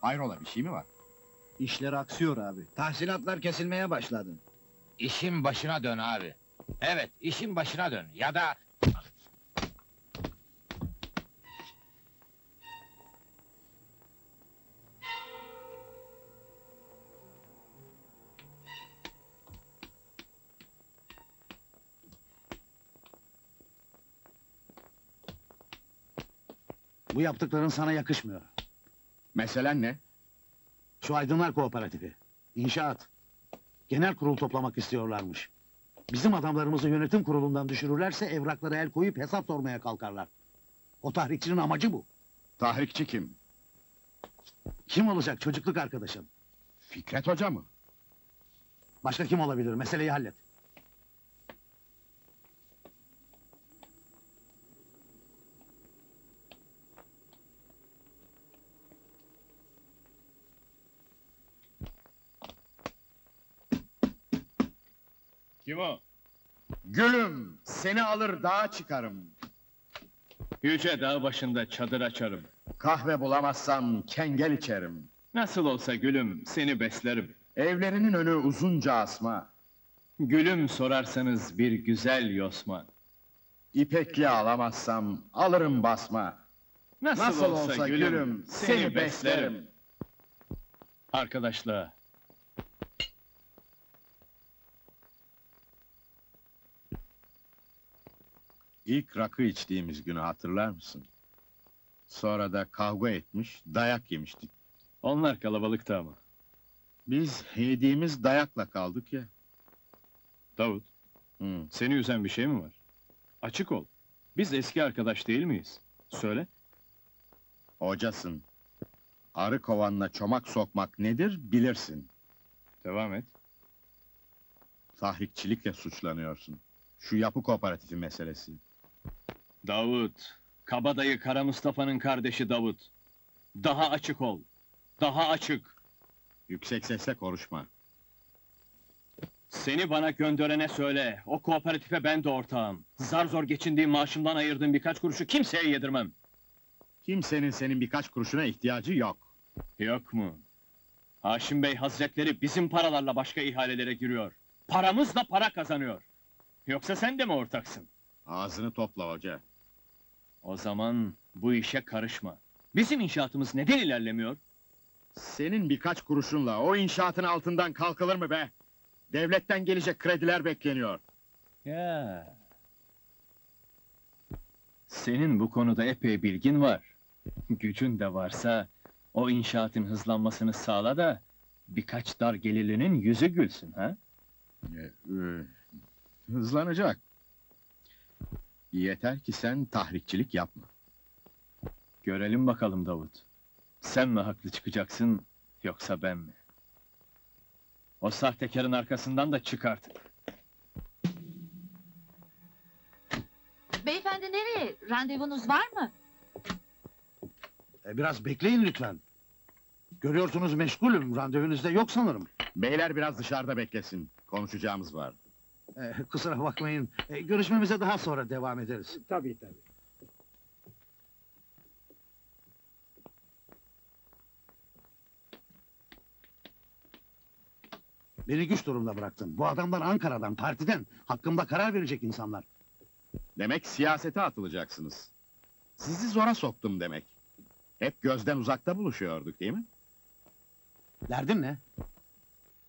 Hayrola bir şey mi var? İşler aksıyor abi. Tahsilatlar kesilmeye başladı. İşin başına dön abi. Evet, işin başına dön. Ya da... Bu yaptıkların sana yakışmıyor. Meselen ne? Şu Aydınlar Kooperatifi. İnşaat. Genel kurul toplamak istiyorlarmış. Bizim adamlarımızı yönetim kurulundan düşürürlerse evraklara el koyup hesap sormaya kalkarlar. O tahrikçinin amacı bu. Tahrikçi kim? Kim olacak çocukluk arkadaşın? Fikret Hoca mı? Başka kim olabilir? Meseleyi hallet. Kim o? Gülüm, seni alır dağa çıkarım. Yüce dağ başında çadır açarım. Kahve bulamazsam kengel içerim. Nasıl olsa gülüm, seni beslerim. Evlerinin önü uzunca asma. Gülüm sorarsanız bir güzel yosma. İpekli alamazsam alırım basma. Nasıl, Nasıl olsa, gülüm, seni beslerim. Arkadaşlar, İlk rakı içtiğimiz günü hatırlar mısın? Sonra da kavga etmiş, dayak yemiştik. onlar kalabalıktı ama. Biz yediğimiz dayakla kaldık ya. Davut, Hı. seni üzen bir şey mi var? Açık ol. Biz eski arkadaş değil miyiz? Söyle. Hocasın. Arı kovanla çomak sokmak nedir bilirsin. Devam et. Tahrikçilikle suçlanıyorsun. Şu yapı kooperatifi meselesi. Davut, kabadayı Kara Mustafa'nın kardeşi Davut. Daha açık ol. Daha açık. Yüksek sesle konuşma. Seni bana gönderene söyle. O kooperatife ben de ortağım. Zar zor geçindiğim maaşımdan ayırdığım birkaç kuruşu kimseye yedirmem. Kimsenin senin birkaç kuruşuna ihtiyacı yok. Yok mu? Haşim Bey Hazretleri bizim paralarla başka ihalelere giriyor. Paramızla para kazanıyor. Yoksa sen de mi ortaksın? Ağzını topla hoca. O zaman bu işe karışma. Bizim inşaatımız neden ilerlemiyor? Senin birkaç kuruşunla o inşaatın altından kalkılır mı be? Devletten gelecek krediler bekleniyor. Ya. Senin bu konuda epey bilgin var. Gücün de varsa o inşaatın hızlanmasını sağla da birkaç dar gelirlinin yüzü gülsün ha? Ee, e, hızlanacak. Yeter ki sen tahrikçilik yapma. Görelim bakalım Davut. Sen mi haklı çıkacaksın yoksa ben mi? O sahtekarın arkasından da çık artık. Beyefendi nereye? Randevunuz var mı? E, biraz bekleyin lütfen. Görüyorsunuz meşgulüm, randevunuzda yok sanırım. Beyler biraz dışarıda beklesin. Konuşacağımız var. E, kusura bakmayın, e, görüşmemize daha sonra devam ederiz. Tabii tabii. Beni güç durumda bıraktın. Bu adamlar Ankara'dan, partiden. Hakkımda karar verecek insanlar. Demek siyasete atılacaksınız. Sizi zora soktum demek. Hep gözden uzakta buluşuyorduk değil mi? Derdin ne?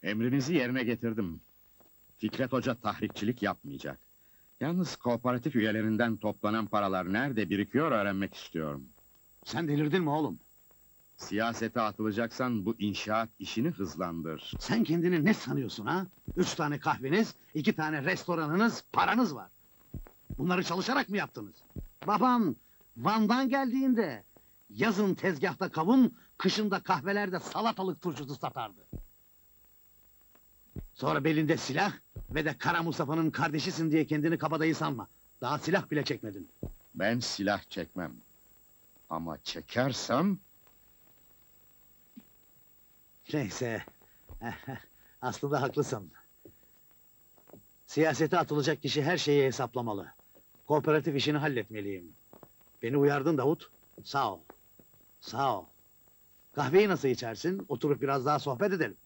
Emrinizi yerine getirdim. Fikret Hoca tahrikçilik yapmayacak. Yalnız kooperatif üyelerinden toplanan paralar nerede birikiyor öğrenmek istiyorum. Sen delirdin mi oğlum? Siyasete atılacaksan bu inşaat işini hızlandır. Sen kendini ne sanıyorsun ha? Üç tane kahveniz, iki tane restoranınız, paranız var. Bunları çalışarak mı yaptınız? Babam Van'dan geldiğinde yazın tezgahta kavun, kışında kahvelerde salatalık turşusu satardı. Sonra belinde silah ve de Kara Mustafa'nın kardeşisin diye kendini kabadayı sanma. Daha silah bile çekmedin. Ben silah çekmem. Ama çekersem Neyse. Aslında haklısın. Siyasete atılacak kişi her şeyi hesaplamalı. Kooperatif işini halletmeliyim. Beni uyardın Davut. Sağ ol. Sağ ol. Kahveyi nasıl içersin? Oturup biraz daha sohbet edelim.